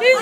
you.